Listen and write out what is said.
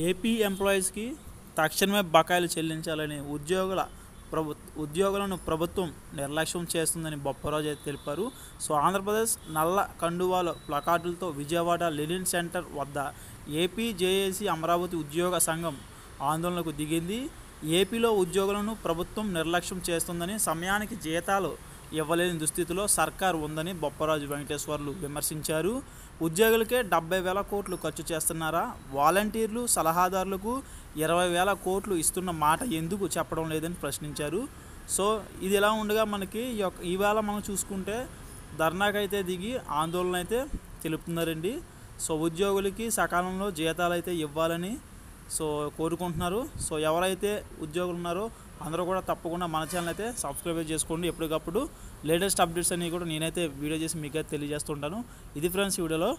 AP ఎంప్లాయీస్కి తక్షణమే బకాయిలు చెల్లించాలని ఉద్యోగుల ప్రభు ఉద్యోగులను ప్రభుత్వం నిర్లక్ష్యం చేస్తుందని బొప్పరాజు అయితే తెలిపారు. సో ఆంధ్రప్రదేశ్ నల్ల కండువాల ప్లకార్డులతో విజయవాడ లెనిన్ సెంటర్ వద్ద ఏపీ జేఏసీ అమరావతి ఉద్యోగ సంఘం ఆందోళనకు దిగింది. ఏపీలో ఉద్యోగులను ప్రభుత్వం నిర్లక్ష్యం చేస్తుందని సమయానికి జీతాలు ఇవ్వలేని దుస్థితిలో సర్కార్ ఉందని బొప్పరాజు వెంకటేశ్వర్లు విమర్శించారు. ఉద్యోగులకే డెబ్బై వేల కోట్లు ఖర్చు చేస్తున్నారా? వాలంటీర్లు సలహాదారులకు ఇరవై వేల కోట్లు ఇస్తున్న మాట ఎందుకు చెప్పడం లేదని ప్రశ్నించారు. సో ఇది ఎలా ఉండగా మనకి ఈ యొక్క ఈవేళ మనం చూసుకుంటే ధర్నాకైతే దిగి ఆందోళన అయితే తెలుపుతున్నారండి. సో ఉద్యోగులకి సకాలంలో జీతాలు అయితే ఇవ్వాలని సో కోరుకుంటున్నారు. సో ఎవరైతే ఉద్యోగులు ఉన్నారో అందరూ కూడా తప్పకుండా మన ఛానల్ అయితే సబ్స్క్రైబ్ చేసుకోండి. ఎప్పటికప్పుడు లేటెస్ట్ అప్డేట్స్ అన్నీ కూడా నేనైతే వీడియో చేసి మీకు తెలియజేస్తుంటాను ఇది ఫ్రెండ్స్ వీడియోలో.